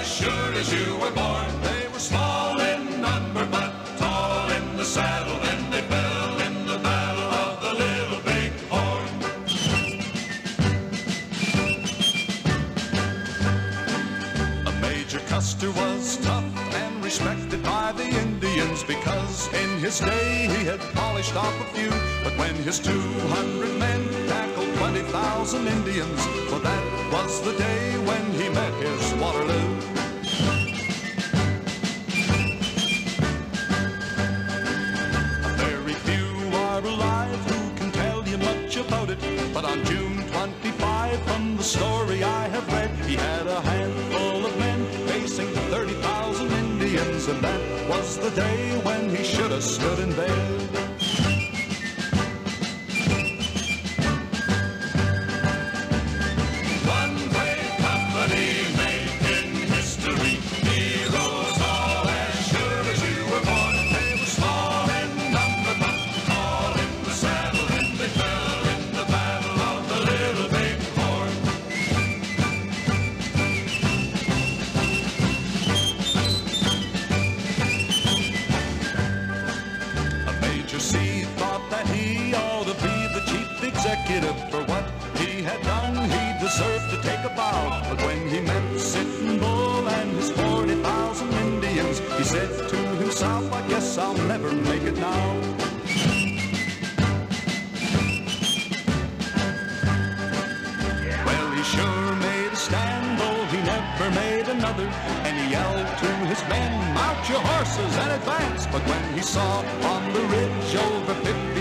as sure as you were born. They were small in number, but tall in the saddle. Then they fell in the battle of the Little Big Horn. A Major Custer was tough and respected by the Indians because in his day he had polished off a few. But when his 200 men tackled 20,000 Indians, well, that was the day when he met his Waterloo. Very few are alive who can tell you much about it. But on June 25, from the story I have read, he had a handful of men facing 30,000 Indians, and that was the day when he should have stood in bed. C thought that he ought to be the chief executive for what he had done. He deserved to take a bow. But when he met Sitting Bull and his 40,000 Indians, he said to himself, I guess I'll never make it now. Well, he sure made a stand, though he never made another. And he yelled to his men, horses and advance. But when he saw on the ridge over 50,000